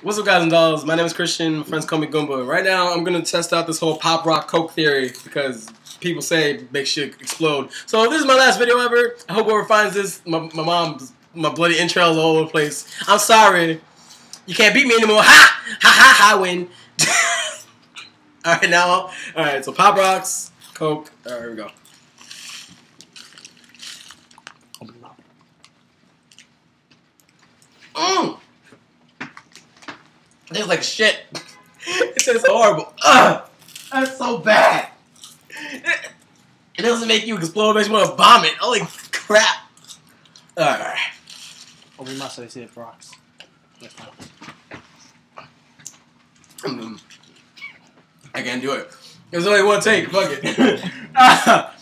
What's up, guys and dolls? My name is Christian. My friends call me Goomba. Right now, I'm gonna test out this whole pop rock coke theory because people say it makes shit explode. So this is my last video ever. I hope whoever finds this, my, my mom's, my bloody entrails all over the place. I'm sorry. You can't beat me anymore. Ha! Ha ha ha! Win. all right, now. All right, so pop rocks, coke. All right, here we go. Mmm. It tastes like shit. It tastes horrible. Ugh, that's so bad. It, it doesn't make you explode. It makes you want to vomit. Holy crap. Alright. Oh, we must have said rocks. Mm. I can't do it. There's only one take. Fuck it.